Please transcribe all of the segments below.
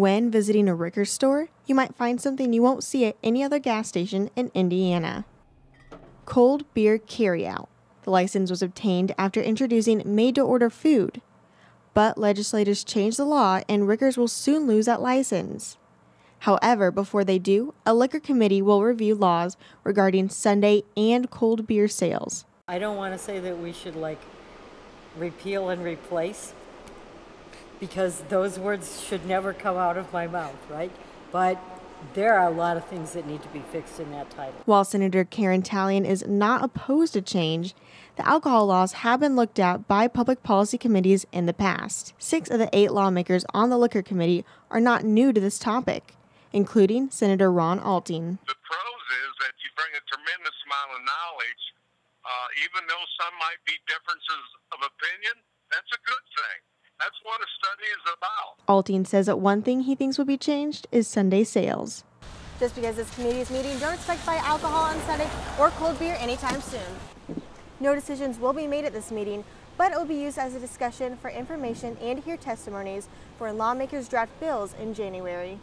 When visiting a Ricker store, you might find something you won't see at any other gas station in Indiana. Cold beer carryout. The license was obtained after introducing made to order food. But legislators changed the law and Rickers will soon lose that license. However, before they do, a liquor committee will review laws regarding Sunday and cold beer sales. I don't want to say that we should like repeal and replace because those words should never come out of my mouth, right? But there are a lot of things that need to be fixed in that title. While Senator Karen Tallian is not opposed to change, the alcohol laws have been looked at by public policy committees in the past. Six of the eight lawmakers on the Liquor Committee are not new to this topic, including Senator Ron Alting. The pros is that you bring a tremendous amount of knowledge, uh, even though some might be differences of opinion. That's a good thing. That's what a study is about. Alting says that one thing he thinks will be changed is Sunday sales. Just because this committee is meeting, don't expect to buy alcohol on Sunday or cold beer anytime soon. No decisions will be made at this meeting, but it will be used as a discussion for information and hear testimonies for lawmakers draft bills in January.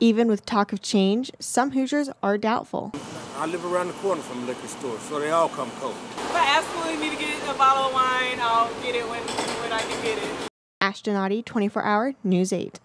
Even with talk of change, some Hoosiers are doubtful. I live around the corner from a liquor store, so they all come cold. If I absolutely need to get a bottle of wine, I'll get it when, when I can get it. Ashton Otte, 24 Hour News 8.